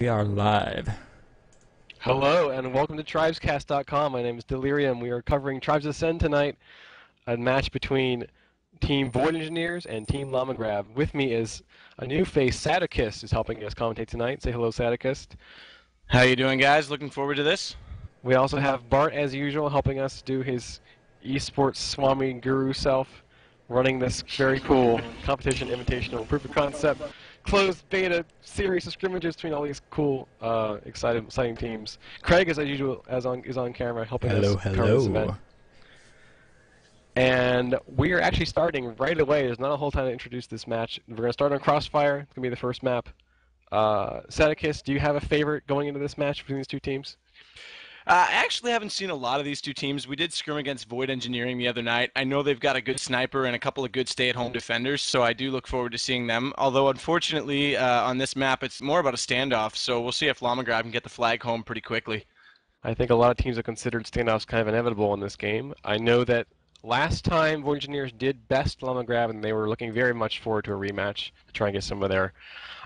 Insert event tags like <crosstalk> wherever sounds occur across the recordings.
We are live. Hello and welcome to Tribescast.com. My name is Delirium. We are covering Tribes Ascend tonight, a match between Team Void Engineers and Team Llama Grab. With me is a new face, Sadokist, who's helping us commentate tonight. Say hello, Sadokist. How you doing, guys? Looking forward to this. We also have Bart, as usual, helping us do his esports Swami guru self, running this very cool competition invitational proof of concept closed beta series of scrimmages between all these cool, uh, exciting, exciting teams. Craig is as usual as on is on camera helping Hello, us cover this event. hello. And we are actually starting right away. There's not a whole time to introduce this match. We're going to start on Crossfire. It's going to be the first map. Uh, Sadokist, do you have a favorite going into this match between these two teams? Uh, I actually haven't seen a lot of these two teams. We did scrim against Void Engineering the other night. I know they've got a good sniper and a couple of good stay-at-home defenders, so I do look forward to seeing them. Although, unfortunately, uh, on this map, it's more about a standoff, so we'll see if Llama Grab can get the flag home pretty quickly. I think a lot of teams have considered standoffs kind of inevitable in this game. I know that last time Void Engineers did best Llama Grab, and they were looking very much forward to a rematch to try and get some of their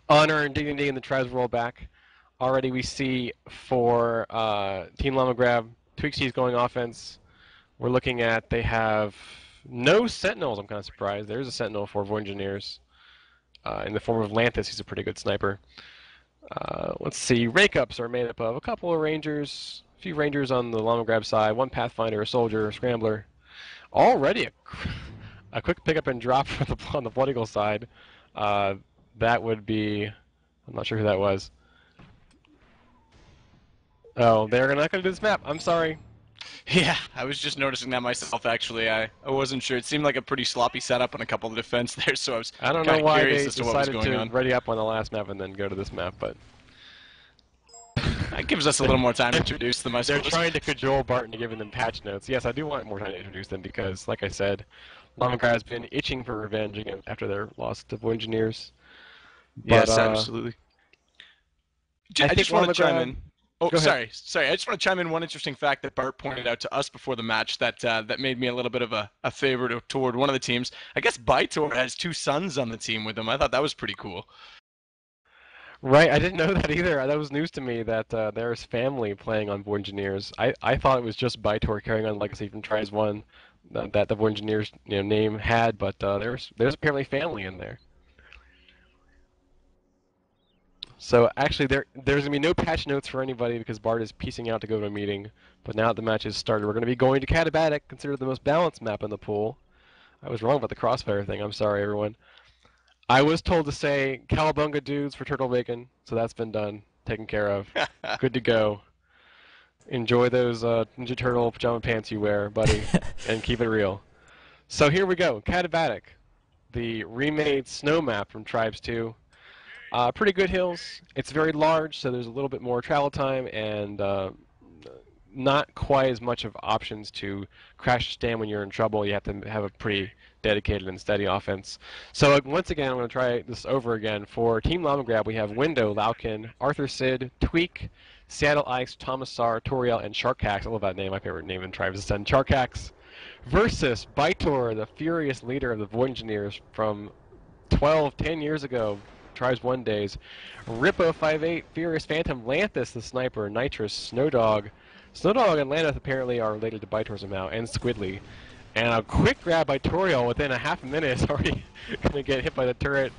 honor and dignity in the Tribes roll back. Already we see for uh, Team Llama Grab, Twixie's going offense. We're looking at they have no Sentinels. I'm kind of surprised. There's a Sentinel for Void Engineers uh, in the form of Lanthus. He's a pretty good sniper. Uh, let's see. Rake ups are made up of a couple of Rangers, a few Rangers on the Llama Grab side, one Pathfinder, a Soldier, a Scrambler. Already a, <laughs> a quick pickup and drop <laughs> the, on the Blood Eagle side. Uh, that would be. I'm not sure who that was. Oh, they're not going to do this map. I'm sorry. <laughs> Yeah, I was just noticing that myself, actually. I, I wasn't sure. It seemed like a pretty sloppy setup on a couple of defense <laughs> there, so I was I don't know kinda why curious they as to what was decided going to on. ready up on the last map and then go to this map, but That gives us a little more time to introduce them, I <laughs> they're suppose. trying to cajole Barton to giving them patch notes. Yes, I do want more time to introduce them because, like I said, Llama Grab has been itching for revenge again after their loss to Void Engineers. Yes, But, uh, absolutely. I just want to chime in. Oh, sorry, sorry. I just want to chime in one interesting fact that Bart pointed out to us before the match that uh, that made me a little bit of a, a favor to, toward one of the teams. I guess Bytor has two sons on the team with him. I thought that was pretty cool. Right, I didn't know <laughs> that either. That was news to me that uh, there's family playing on Void Engineers. I, I thought it was just Bytor carrying on legacy from Tribes One that, that the Void Engineers you know, name had, but uh, there's there's apparently family in there. So actually, there there's gonna be no patch notes for anybody because Bart is piecing out to go to a meeting. But now that the match has started, we're gonna be going to Katabatic, considered the most balanced map in the pool. I was wrong about the crossfire thing. I'm sorry, everyone. I was told to say Cowabunga dudes for turtle bacon, so that's been done, taken care of, <laughs> good to go. Enjoy those uh, Ninja Turtle pajama pants you wear, buddy, <laughs> and keep it real. So here we go, Katabatic, the remade snow map from Tribes 2. Uh, pretty good hills. It's very large, so there's a little bit more travel time and uh, not quite as much of options to crash stand when you're in trouble. You have to have a pretty dedicated and steady offense. So uh, once again, I'm going to try this over again. For Team Llama Grab, we have Window, Laukin, Arthur Sid, Tweak, Seattle Ice, Thomas Sar, Toriel, and Sharkax. I love that name. My favorite name in Tribes Ascend. Sharkax versus Bytor, the furious leader of the Void Engineers from 12, 10 years ago. Tribes One days. Rippo58, Furious Phantom, Lanthus the Sniper, Nitrous, Snowdog. Snowdog and Lanthus apparently are related to Bytor somehow, and Squidly. And a quick grab by Toriel within a half a minute is <laughs> already going to get hit by the turret,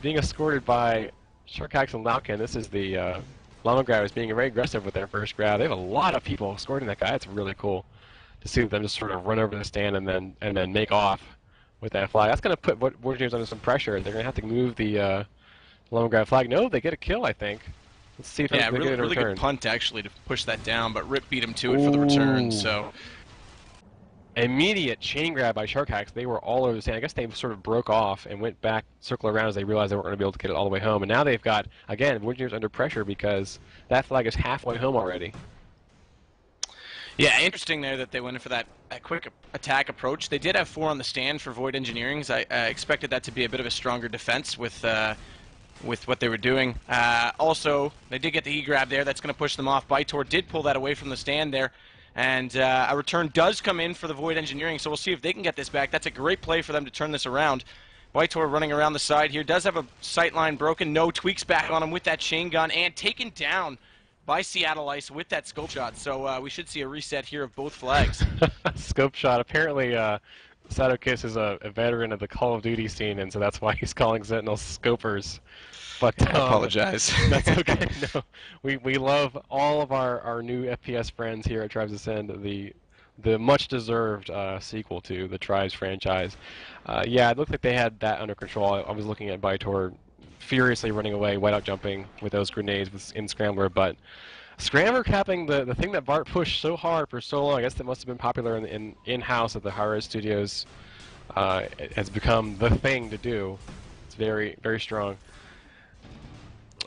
being escorted by Sharkax and Laukin. This is the uh, Llama Grab is being very aggressive with their first grab. They have a lot of people escorting that guy. That's really cool to see them just sort of run over the stand and then and then make off with that flag. That's going to put Warriors under some pressure. They're going to have to move the uh, Llama Grab flag. No, they get a kill, I think. Let's see if Yeah, they really, get a really good punt actually to push that down, but Rip beat him to it for the return. So immediate chain grab by Sharkax. They were all over the stand. I guess they sort of broke off and went back, circle around as they realized they weren't going to be able to get it all the way home. And now they've got, again, Void Engineers under pressure because that flag is halfway home already. Yeah, interesting there that they went in for that, that quick attack approach. They did have four on the stand for Void Engineering. I uh, expected that to be a bit of a stronger defense with uh, with what they were doing. Uh, also, they did get the E grab there. That's going to push them off. Bytor did pull that away from the stand there. And uh, a return does come in for the Void Engineering, so we'll see if they can get this back. That's a great play for them to turn this around. Bytor running around the side here. Does have a sight line broken. No tweaks back on him with that chain gun and taken down by Seattle Ice with that scope shot. So uh, we should see a reset here of both flags. <laughs> scope shot. Apparently, uh, Sadokist is a, a, veteran of the Call of Duty scene, and so that's why he's calling Sentinels scopers. But um, I apologize. <laughs> that's <laughs> okay. No, we we love all of our, our new FPS friends here at Tribes Ascend. The the much deserved uh, sequel to the Tribes franchise. Uh, yeah, it looked like they had that under control. I, I was looking at Bytor furiously running away, whiteout jumping with those grenades in Scrambler, but Scrambler capping the, the thing that Bart pushed so hard for so long, I guess that must have been popular in, in, in-house at the Hi-Rez Studios, uh, has become the thing to do. It's very, very strong.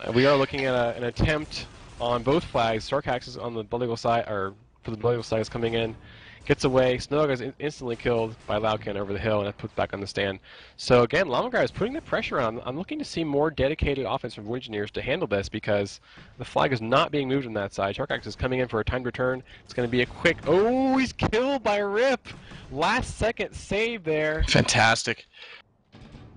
Uh, we are looking at a, an attempt on both flags. Sharkax is on the Blood Eagle side, or for the Blood Eagle side is coming in gets away. Snowdog is in instantly killed by Laukin over the hill and put back on the stand. So again, Llamagar is putting the pressure on. I'm looking to see more dedicated offense from engineers to handle this because the flag is not being moved on that side. Sharkax is coming in for a timed return. It's going to be a quick. Oh, he's killed by Rip. Last second save there. Fantastic.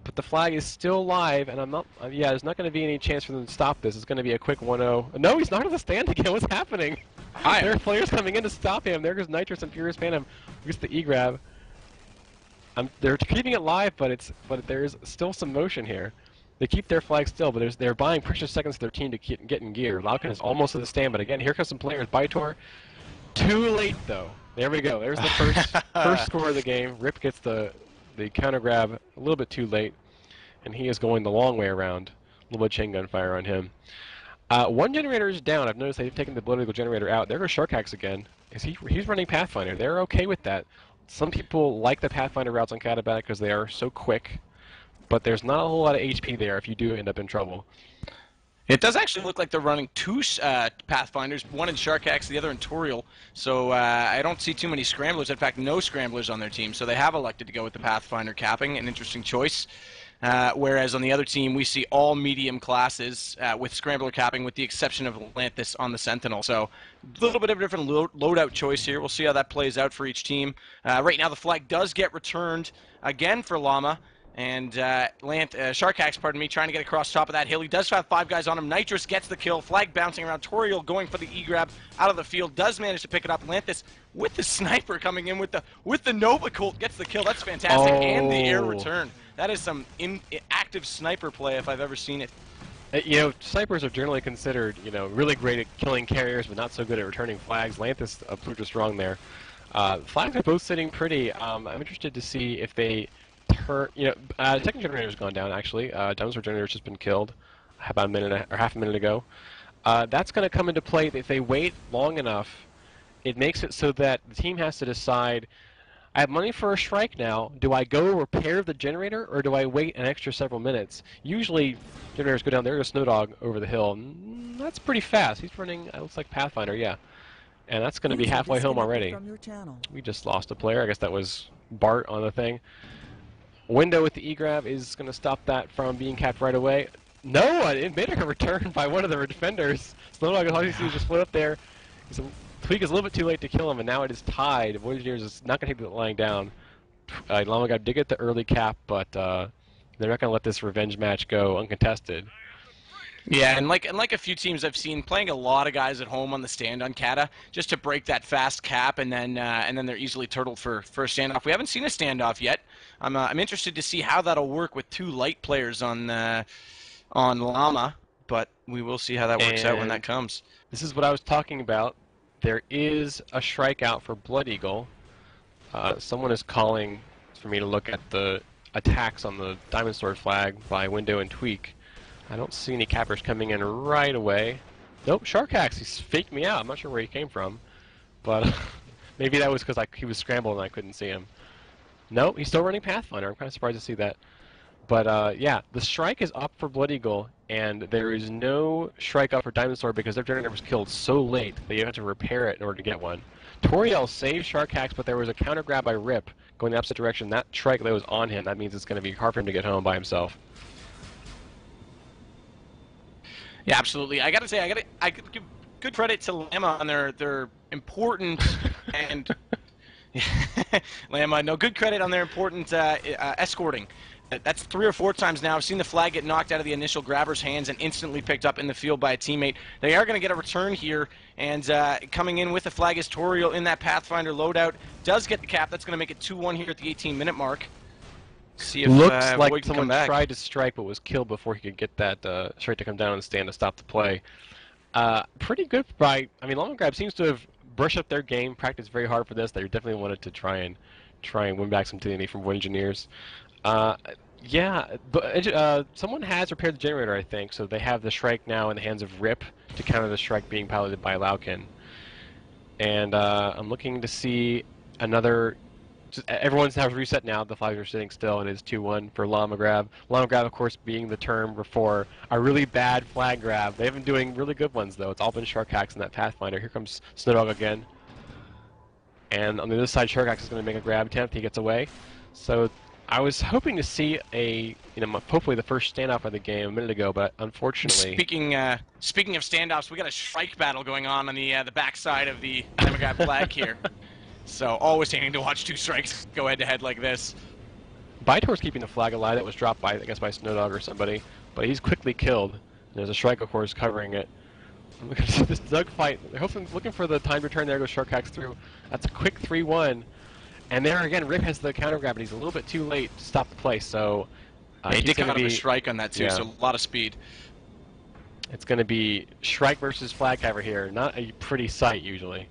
But the flag is still live, and I'm not. Uh, yeah, there's not going to be any chance for them to stop this. It's going to be a quick 1-0. No, he's not on the stand again. What's happening? Hi. There are players coming in to stop him. There goes Nitrous and Furious Phantom. Gets the E grab. I'm, um, they're keeping it live, but it's but there's still some motion here. They keep their flag still, but they're buying precious seconds to their team to get, get in gear. Laukin is almost at the stand, but again, here comes some players. Bytor, too late though. There we go. There's the first <laughs> first score of the game. Rip gets the the counter grab a little bit too late, and he is going the long way around. A little bit of chain gun fire on him. Uh, one generator is down. I've noticed they've taken the Blood Eagle generator out. There goes Sharkax again. Is he? He's running Pathfinder. They're okay with that. Some people like the Pathfinder routes on Katabatic because they are so quick, but there's not a whole lot of HP there if you do end up in trouble. It does actually look like they're running two uh, Pathfinders, one in Sharkax, the other in Toriel. So uh, I don't see too many Scramblers. In fact, no Scramblers on their team. So they have elected to go with the Pathfinder capping. An interesting choice. Uh, whereas on the other team, we see all medium classes uh, with Scrambler capping, with the exception of Atlantis on the Sentinel. So a little bit of a different loadout choice here. We'll see how that plays out for each team. Uh, right now, the flag does get returned again for Llama. And uh, Lant, uh, Sharkax, pardon me, trying to get across top of that hill. He does have five guys on him. Nitrous gets the kill. Flag bouncing around. Toriel going for the E-grab out of the field. Does manage to pick it up. Lanthus with the <laughs> sniper coming in with the with the Nova Colt gets the kill. That's fantastic. Oh. And the air oh. return. That is some in, active sniper play if I've ever seen it. Uh, you know, snipers are generally considered, you know, really great at killing carriers, but not so good at returning flags. Lanthus uh, proved us wrong there. Uh, flags are both sitting pretty. Um, I'm interested to see if they turn. You know, uh, the second generator's gone down actually. Uh, Diamond Sword generator's just been killed about a minute or half a minute ago. Uh, that's going to come into play if they wait long enough. It makes it so that the team has to decide I have money for a strike now. Do I go repair the generator, or do I wait an extra several minutes? Usually, generators go down there to Snowdog over the hill. Mm, that's pretty fast. He's running, it looks like Pathfinder, yeah. And that's going to be halfway home already. We just lost a player. I guess that was Bart on the thing. Window with the E-grab is going to stop that from being capped right away. No, it made a <laughs> return by one of the defenders. Snowdog, see is just split up there. He's a Tweak is a little bit too late to kill him, and now it is tied. Engineers is not going to take the lying down. Uh, Llama did get the early cap, but uh, they're not going to let this revenge match go uncontested. Yeah, and like and like a few teams I've seen playing a lot of guys at home on the stand on Kata just to break that fast cap, and then uh, and then they're easily turtled for for a standoff. We haven't seen a standoff yet. I'm uh, I'm interested to see how that'll work with two light players on uh, on Llama, but we will see how that works and out when that comes. This is what I was talking about. There is a strikeout for Blood Eagle. Uh, someone is calling for me to look at the attacks on the Diamond Sword flag by Window and Tweak. I don't see any cappers coming in right away. Nope, Sharkax, he's faked me out. I'm not sure where he came from. But <laughs> maybe that was because he was scrambled and I couldn't see him. Nope, he's still running Pathfinder. I'm kind of surprised to see that. But uh, yeah, the strike is up for Blood Eagle, and there is no strike up for Diamond Sword because their generator was killed so late that you have to repair it in order to get one. Toriel saved Shark Sharkax, but there was a counter grab by Rip going the opposite direction. That strike that was on him, that means it's going to be hard for him to get home by himself. Yeah, absolutely. I got to say, I got to I give good credit to Llama on their their important <laughs> and <laughs> Llama. No good credit on their important uh, uh, escorting That's three or four times now. I've seen the flag get knocked out of the initial grabber's hands and instantly picked up in the field by a teammate. They are going to get a return here, and uh, coming in with the flag is Toriel in that Pathfinder loadout. Does get the cap. That's going to make it 2-1 here at the 18-minute mark. See if Looks uh, like someone tried to strike but was killed before he could get that uh, strike to come down and stand to stop the play. Uh, pretty good by. I mean, Long Grab seems to have brushed up their game, practiced very hard for this. They definitely wanted to try and try and win back some dignity from Void Engineers. Uh, yeah, but uh, someone has repaired the generator, I think, so they have the Shrike now in the hands of Rip to counter the Shrike being piloted by Laukin. And uh, I'm looking to see another. Everyone's now reset now. The flags are sitting still. And it is 2-1 for Llama Grab. Llama Grab, of course, being the term for a really bad flag grab. They've been doing really good ones, though. It's all been Sharkax in that Pathfinder. Here comes Snowdog again. And on the other side, Sharkax is going to make a grab attempt. He gets away. So I was hoping to see a, you know, hopefully the first standoff of the game a minute ago, but unfortunately, Speaking uh, speaking of standoffs, we got a strike battle going on on the uh, the backside of the Demogod flag here. <laughs> So always aiming to watch two strikes go head to head like this. Bytor's keeping the flag alive that was dropped by, I guess, by Snowdog or somebody, but he's quickly killed. There's a strike, of course, covering it. <laughs> Look at this Doug fight. They're hoping, looking for the time to turn. There goes Sharkax through. That's a quick 3-1. And there again, Rip has the counter grab, but he's a little bit too late to stop the play. So uh, he did come out of a strike on that too, yeah. so a lot of speed. It's going to be Shrike versus Flag Caver here. Not a pretty sight usually.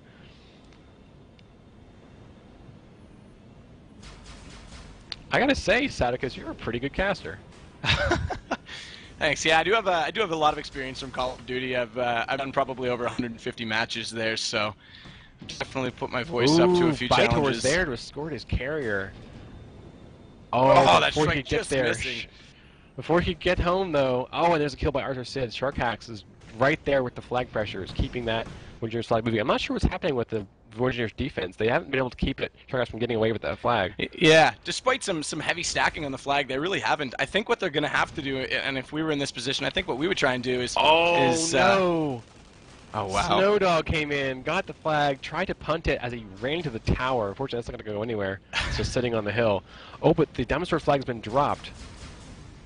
I gotta say, Sadokist, you're a pretty good caster. <laughs> Thanks. Yeah, I do have a, I do have a lot of experience from Call of Duty. I've uh, I've done probably over 150 matches there, so definitely put my voice up to a few Vitor challenges. was there to escort his carrier. Oh, Oh, that before he strike could get just there. missing. Before he get home, though. Oh, and there's a kill by Arthur Sid. Sharkax is right there with the flag pressures, keeping that Voyager's flag moving. I'm not sure what's happening with the Voyager's defense. They haven't been able to keep it, from getting away with that flag. Yeah, despite some some heavy stacking on the flag, they really haven't. I think what they're going to have to do, and if we were in this position, I think what we would try and do is Oh, is, uh, oh Snowdog came in, got the flag, tried to punt it as he ran to the tower. Unfortunately, that's not going to go anywhere. It's just sitting on the hill. Oh, but the Diamond Sword flag has been dropped.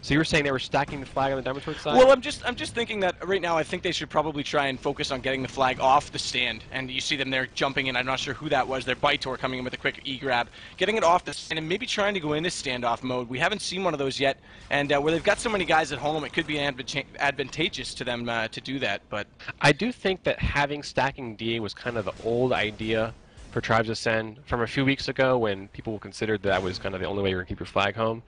So you were saying they were stacking the flag on the Sword side? Well, I'm just I'm just thinking that right now I think they should probably try and focus on getting the flag off the stand. And you see them there jumping in. I'm not sure who that was. Their Bytor coming in with a quick E grab, getting it off the stand, and maybe trying to go into standoff mode. We haven't seen one of those yet. And uh, where they've got so many guys at home, it could be advantageous to them uh, to do that. But I do think that having stacking D was kind of the old idea for Tribes Ascend from a few weeks ago when people considered that was kind of the only way you're going to keep your flag home.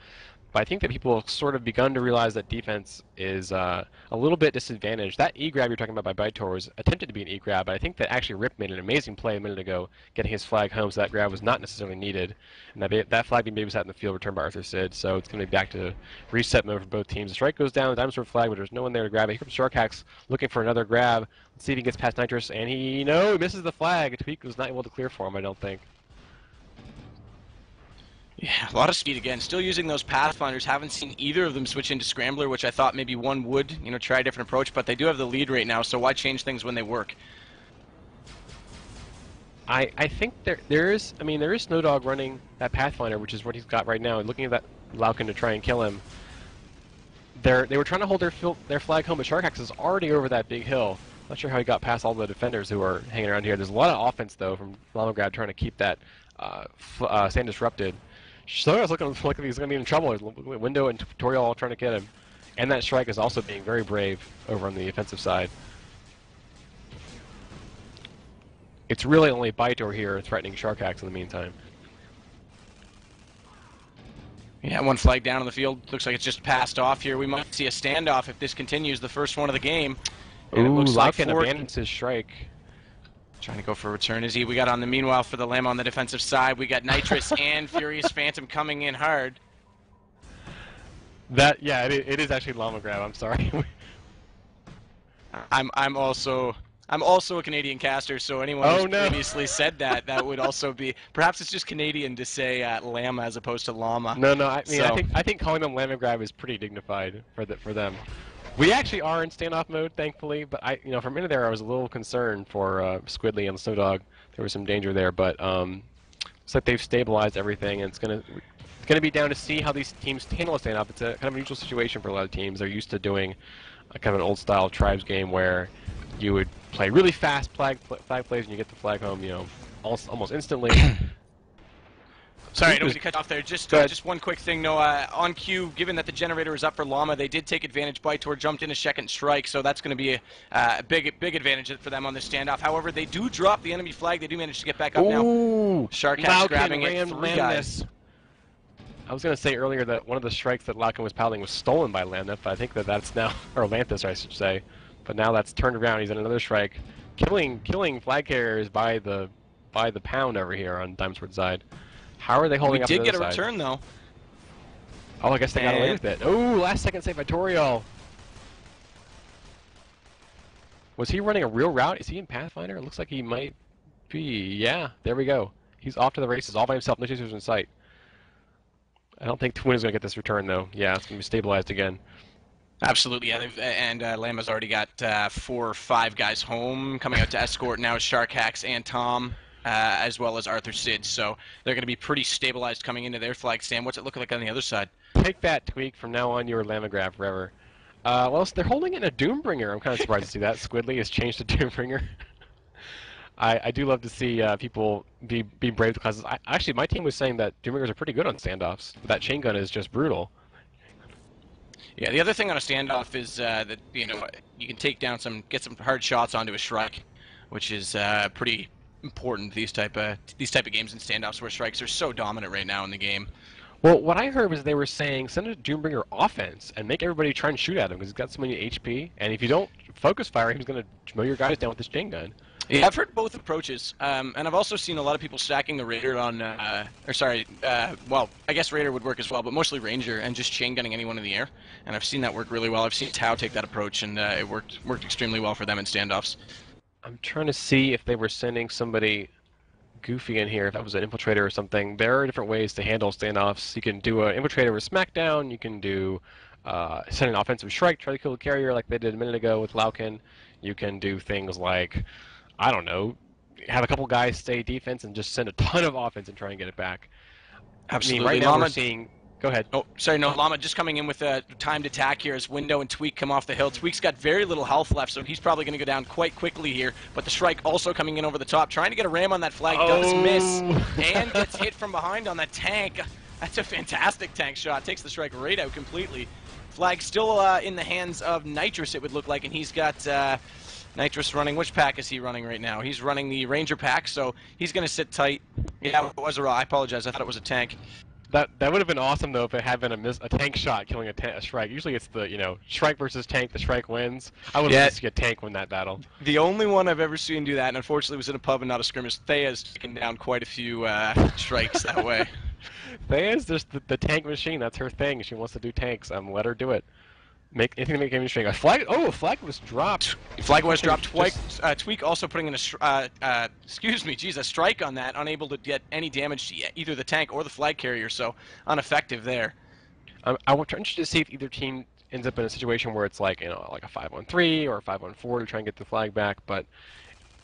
But I think that people have sort of begun to realize that defense is uh, a little bit disadvantaged. That E-grab you're talking about by Bytor was attempted to be an E-grab, but I think that actually Rip made an amazing play a minute ago getting his flag home, so that grab was not necessarily needed. And that, that flag being babysat in the field returned by Arthur Sid, so it's going to be back to reset mode for both teams. The strike goes down, the Sword flag, but there's no one there to grab it. Here comes Sharkax looking for another grab. Let's see if he gets past Nitrous, and he, no, he misses the flag. Tweak was not able to clear for him, I don't think. Yeah, a lot of speed again. Still using those Pathfinders. Haven't seen either of them switch into Scrambler, which I thought maybe one would, you know, try a different approach. But they do have the lead right now, so why change things when they work? I, I think there there is I mean there is Snowdog running that Pathfinder, which is what he's got right now, and looking at that Laukin to try and kill him. They're they were trying to hold their their flag home, but Sharkax is already over that big hill. Not sure how he got past all the defenders who are hanging around here. There's a lot of offense though from Lamograd trying to keep that uh, uh, disrupted. Snowdog's looking like he's going to be in trouble. Window and Toriel all trying to get him, and that strike is also being very brave over on the offensive side. It's really only Bytor here threatening Sharkax in the meantime. Yeah, one flag down on the field. Looks like it's just passed off here. We might see a standoff if this continues. The first one of the game. And it Ooh, looks like Laukin Ford abandons his strike. Trying to go for a return. Is he? We got on the meanwhile for the Lamb on the defensive side. We got Nitrous <laughs> and Furious Phantom coming in hard. That yeah, it, it is actually Llama Grab. I'm sorry. <laughs> I'm I'm also I'm also a Canadian caster, so anyone Oh, who's no. previously said that that would also be perhaps it's just Canadian to say uh, llama as opposed to llama. no, no. I mean, I think I think calling them Llama Grab is pretty dignified for the, for them. We actually are in standoff mode, thankfully. But I, you know, for a minute there, I was a little concerned for uh, Squidly and Snowdog. There was some danger there, but um, like they've stabilized everything, and it's gonna. it's going to be down to see how these teams handle a standoff. It's a kind of a neutral situation for a lot of teams. They're used to doing a kind of an old style tribes game where you would play really fast flag flag plays and you get the flag home, you know, almost, almost instantly. <coughs> Sorry, I don't was- mean to cut off there. Just uh, just one quick thing, no. Uh, on cue, given that the generator is up for Llama, they did take advantage. Bytor jumped in a second strike, so that's going to be a uh, big big advantage for them on this standoff. However, they do drop the enemy flag. They do manage to get back up now. Ooh, Shark Hat's Laukin grabbing it. ran Three Lamnus. guys. I was going to say earlier that one of the strikes that Laukin was piloting was stolen by Lamnus, but I think that that's now, <laughs> or Lanthus, I should say. But now that's turned around. He's in another strike, killing killing flag carriers by the by the pound over here on Diamond Sword side. How are they holding We up? did the get a side? return though. Oh, I guess they got away with it. Oh, last second save by Toriel. Was he running a real route? Is he in Pathfinder? It looks like he might be. Yeah, there we go. He's off to the races all by himself. No chasers in sight. I don't think Twin is going to get this return, though. Yeah, it's going to be stabilized again. Absolutely, yeah. And uh, Llama's already got uh, four or five guys home coming out to escort now. Sharkax and Tom, uh, as well as Arthur Sid. So they're going to be pretty stabilized coming into their flag stand. What's it look like on the other side? Take that, Tweak. From now on, you're Lamagraph forever. Uh, well, they're holding in a Doombringer. I'm kind of surprised to see that. Squidly has changed to Doombringer. <laughs> I, I do love to see uh, people be be brave with classes. I, actually, my team was saying that Doombringers are pretty good on standoffs. but That chain gun is just brutal. Yeah, the other thing on a standoff is uh, that you know you can take down some, get some hard shots onto a strike, which is uh, pretty important these type of these type of games and standoffs where strikes are so dominant right now in the game. Well, what I heard was they were saying send a Doombringer offense and make everybody try and shoot at him because he's got so many HP. And if you don't focus fire, he's going to mow your guys down with his chain gun. Yeah, I've heard both approaches, um, and I've also seen a lot of people stacking the Raider on, uh, or sorry, uh, well, I guess Raider would work as well, but mostly Ranger and just chain gunning anyone in the air. And I've seen that work really well. I've seen Tau take that approach, and uh, it worked worked extremely well for them in standoffs. I'm trying to see if they were sending somebody goofy in here, if that was an infiltrator or something. There are different ways to handle standoffs. You can do an infiltrator with Smackdown. You can do uh, send an offensive strike, try to kill the carrier like they did a minute ago with Laukin. You can do things like, I don't know, have a couple guys stay defense and just send a ton of offense and try and get it back. Absolutely. I mean, right now we're seeing. Go ahead. Oh, sorry, no, Llama just coming in with a timed attack here as Window and Tweak come off the hill. Tweak's got very little health left, so he's probably going to go down quite quickly here. But the strike also coming in over the top, trying to get a ram on that flag, does Oh. miss, <laughs> and gets hit from behind on that tank. That's a fantastic tank shot. Takes the strike right out completely. Flag still uh, in the hands of Nitrous, it would look like, and he's got. Uh, Nitrous running. Which pack is he running right now? He's running the Ranger pack, so he's going to sit tight. Yeah, it was a raw. I apologize. I thought it was a tank. That that would have been awesome though if it had been a miss, a tank shot killing a, ta- a strike. Usually it's the you know strike versus tank. The strike wins. I would Yeah. love to see a tank win that battle. The only one I've ever seen do that, and unfortunately was in a pub and not a skirmish. Thea's taken down quite a few uh, <laughs> strikes that way. <laughs> Thea's just the, the tank machine. That's her thing. She wants to do tanks. Um, let her do it. Make anything to make game string. A flag. Oh, a flag was dropped. Flag was dropped. Tweak, Just- uh, Tweak also putting in a, uh, uh, excuse me, geez, a strike on that, unable to get any damage to either the tank or the flag carrier, so ineffective there. I'm, I'm interested to see if either team ends up in a situation where it's like you know like a five on three or a five on four to try and get the flag back. But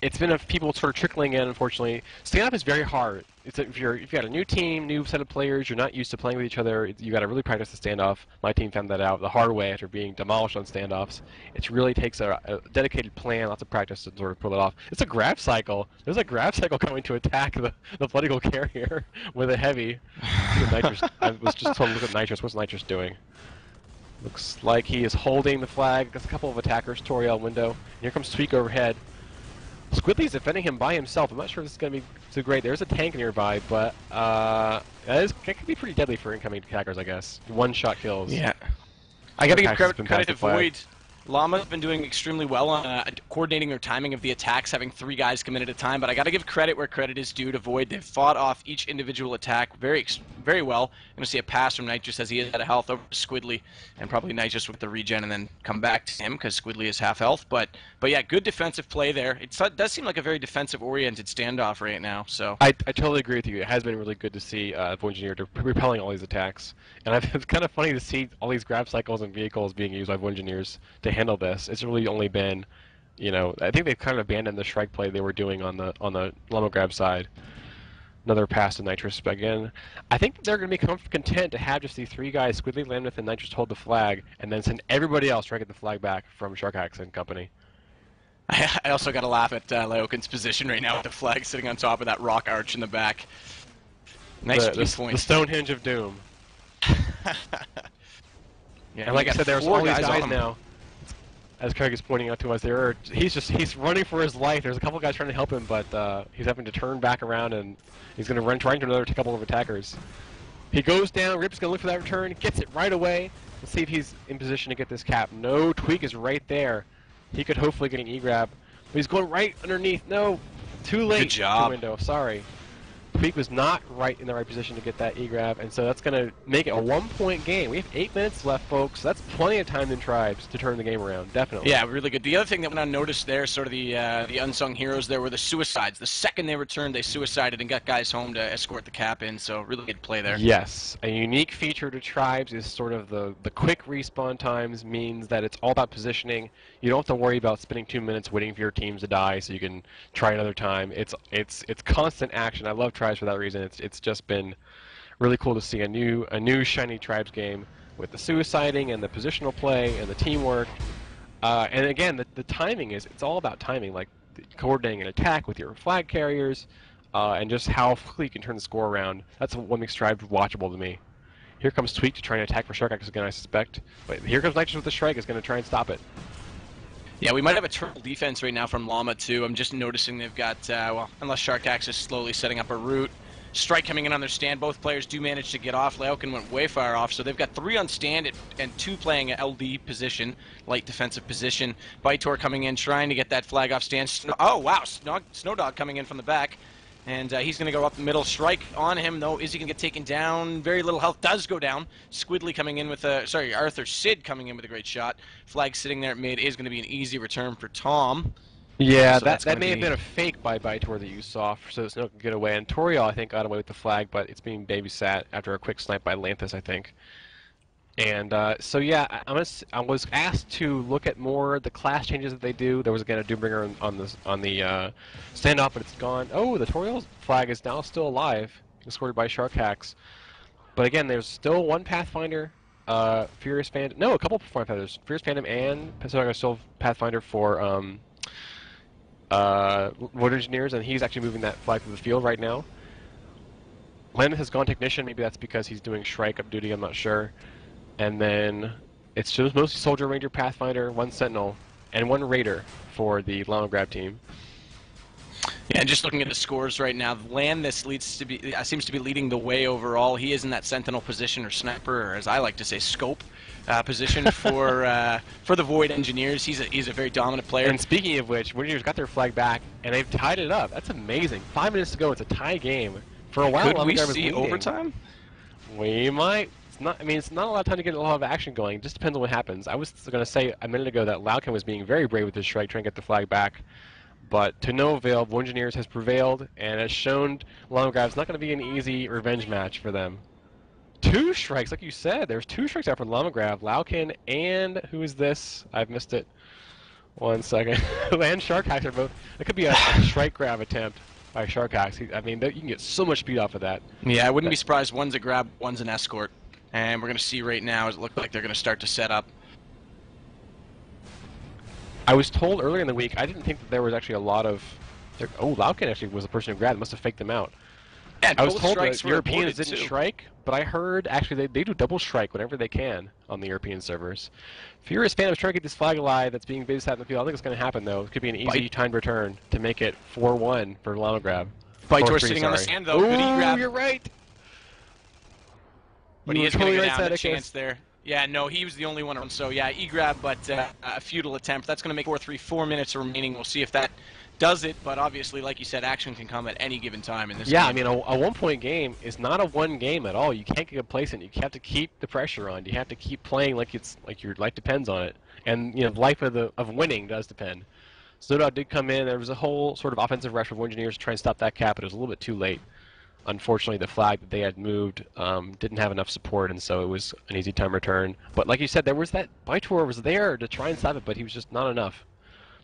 it's been a people sort of trickling in. Unfortunately, stand up is very hard. It's if you're if you got a new team, new set of players, you're not used to playing with each other. You got to really practice the standoff. My team found that out the hard way after being demolished on standoffs. It really takes a, a dedicated plan, lots of practice to sort of pull it off. It's a grab cycle. There's a grab <laughs> cycle coming to attack the, the political carrier <laughs> with a heavy. Nitrous. I was just told to look at Nitrous. What's Nitrous doing? Looks like he is holding the flag. There's a couple of attackers. Toriel window. Here comes Tweak overhead. Squidly's defending him by himself. I'm not sure if this is going to be so great. There's a tank nearby, but uh, that, is, that could be pretty deadly for incoming attackers, I guess. One shot kills. Yeah. I got to give credit, credit to. Void. Llama's been doing extremely well on uh, coordinating their timing of the attacks, having three guys come in at a time. But I got to give credit where credit is due to Void. They've fought off each individual attack very, very well. I'm going to see a pass from Nitrous as he is out of health over Squidly, and probably Nitrous with the regen, and then come back to him because Squidly is half health. But, but yeah, good defensive play there. It does seem like a very defensive-oriented standoff right now. So I, I totally agree with you. It has been really good to see uh, Void Engineer repelling all these attacks, and <laughs> it's kind of funny to see all these grab cycles and vehicles being used by Void Engineers to handle this. It's really only been, you know, I think they've kind of abandoned the strike play they were doing on the on the Llama grab side. Another pass to Nitrous again. I think they're going to be content to have just these three guys, Squidly, Lambeth, and Nitrous hold the flag, and then send everybody else try to get the flag back from Sharkax and company. I, <laughs> I also got to laugh at uh, position right now with the flag sitting on top of that rock arch in the back. Nice the, the, point. the Stonehenge of Doom. <laughs> yeah, And like I said, there's all these guys guys now. As Craig is pointing out to us, there are, he's just he's running for his life. There's a couple guys trying to help him, but uh, he's having to turn back around and he's going to run trying to another couple of attackers. He goes down. Rip's going to look for that return. Gets it right away. Let's see if he's in position to get this cap. No, Tweak is right there. He could hopefully get an E-grab. But he's going right underneath. No, too late. Good job. Window. Sorry. Tweak was not right in the right position to get that E-grab, and so that's going to make it a one-point game. We have eight minutes left, folks. That's plenty of time in Tribes to turn the game around. Definitely. Yeah, really good. The other thing that went unnoticed there, sort of the uh, the unsung heroes there, were the suicides. The second they returned, they suicided and got guys home to escort the cap in. So really good play there. Yes, a unique feature to tribes is sort of the the quick respawn times means that it's all about positioning. You don't have to worry about spending two minutes waiting for your teams to die so you can try another time. It's it's it's constant action. I love tribes for that reason. It's it's just been really cool to see a new a new shiny tribes game with the suiciding and the positional play and the teamwork. Uh, and again, the, the timing is it's all about timing, like coordinating an attack with your flag carriers, uh, and just how quickly you can turn the score around. That's what makes Tribes watchable to me. Here comes Tweak to try and attack for Sharkax again, I suspect. But here comes Nitrous with the Strike, is going to try and stop it. Yeah, we might have a triple defense right now from Llama too. I'm just noticing they've got uh, well, unless Sharkax is slowly setting up a route. Strike coming in on their stand. Both players do manage to get off. Laukin went way far off, so they've got three on stand and two playing an LD position, light defensive position. Bytor coming in, trying to get that flag off stand. Oh wow, Snog- Snowdog coming in from the back. And uh, he's going to go up the middle. Strike on him, though. Is he going to get taken down? Very little health does go down. Squidly coming in with a. Sorry, Arthur Sid coming in with a great shot. Flag sitting there at mid is going to be an easy return for Tom. Yeah, So that, that may have been a fake by Bytor that you saw, so Snow could get away. And Toriel, I think, got away with the flag, but it's being babysat after a quick snipe by Lanthus, I think. And uh, so yeah, I, I'm gonna s- I was asked to look at more the class changes that they do. There was again a Doombringer on, on the on the uh, standoff, but it's gone. Oh, the Toriel's flag is now still alive, escorted by Sharkax. But again, there's still one Pathfinder, uh, Furious Phantom. No, a couple of Pathfinders. Furious Phantom and Pacific are still Pathfinder for um, uh, Void Engineers, and he's actually moving that flag to the field right now. Landon has gone Technician. Maybe that's because he's doing Shrike up duty. I'm not sure. And then it's just mostly Soldier, Ranger, Pathfinder, one Sentinel, and one Raider for the Llama Grab team. Yeah, and just looking at the scores right now, Lanthus leads to be uh, seems to be leading the way overall. He is in that sentinel position or sniper, or as I like to say, scope uh, position <laughs> for uh, for the Void Engineers. He's a he's a very dominant player. And speaking of which, Engineers got their flag back, and they've tied it up. That's amazing. Five minutes to go. It's a tie game. For a while, Could we see leading. overtime? We might. Not. I mean, it's not a lot of time to get a lot of action going. It just depends on what happens. I was going to say a minute ago that Laukin was being very brave with his strike, trying to get the flag back, but to no avail. Blue Engineers has prevailed and has shown Llama Grab's not going to be an easy revenge match for them. Two strikes, like you said. There's two strikes out for Llama Grab. Laukin and who is this? I've missed it. One second. <laughs> and Sharkax are both. It could be a, a <laughs> strike grab attempt by Sharkax. I mean, you can get so much speed off of that. Yeah, I wouldn't be surprised. One's a grab, one's an escort, and we're going to see right now. As it look like they're going to start to set up. I was told earlier in the week, I didn't think that there was actually a lot of. There, oh, Laukin actually was the person who grabbed. Must have faked them out. And I was told strikes that Europeans didn't too. strike, but I heard actually they, they do double strike whenever they can on the European servers. Furious Phantom's trying to get this flag alive that's being babysat in the field. I don't think it's going to happen though. It could be an easy Bite. timed return to make it 4-1 for Llama Grab. Bytor 4-3, sitting on the sorry. stand, though. Good Ooh, E-grab. you're right. But You he is going totally to right, go a chance there. Yeah, no, he was the only one on. So yeah, E-grab, but uh, a futile attempt. That's going to make four, three, four minutes remaining. We'll see if that does it. But obviously, like you said, action can come at any given time in this. Yeah, I mean, a, a one-point game is not a one game at all. You can't get complacent. You have to keep the pressure on. You have to keep playing like it's like your life depends on it. And you know, the life of the of winning does depend. Snowdog did come in. There was a whole sort of offensive rush of engineers to try and stop that cap, but it was a little bit too late. Unfortunately, the flag that they had moved um, didn't have enough support, and so it was an easy time return. But like you said, there was that Bytor was there to try and stop it, but he was just not enough.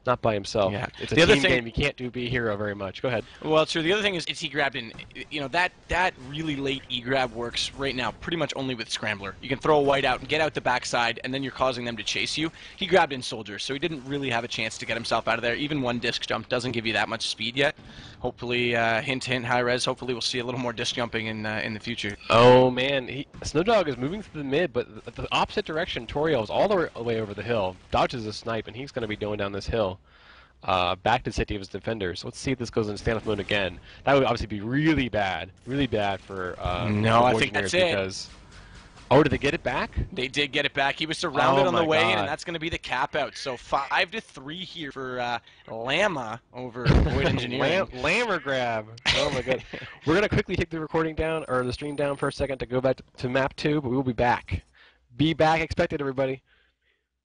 Not by himself. Yeah. It's a The other team thing- game. You can't do be a hero very much. Go ahead. Well, true. The other thing is, is he grabbed in. You know that that really late e grab works right now, pretty much only with scrambler. You can throw a white out and get out the backside, and then you're causing them to chase you. He grabbed in soldier, so he didn't really have a chance to get himself out of there. Even one disc jump doesn't give you that much speed yet. Hopefully, uh, hint hint, Hi-Rez. Hopefully, we'll see a little more disc jumping in uh, in the future. Oh man, he, Snowdog is moving through the mid, but the, the opposite direction. Toriel is all the way over the hill. Dodges a snipe, and he's going to be going down this hill. Uh, back to City of his defenders. Let's see if this goes in standoff mode again. That would obviously be really bad, really bad for. Uh, No, I think that's Engineers it. Because, oh, did they get it back? They did get it back. He was surrounded Oh on the way in, God. and that's going to be the cap out. So five to three here for uh, Llama over <laughs> Void Engineering. Lam- Lammer grab. Oh my god. <laughs> We're gonna quickly take the recording down or the stream down for a second to go back to, to map two, but we will be back. Be back expected, everybody.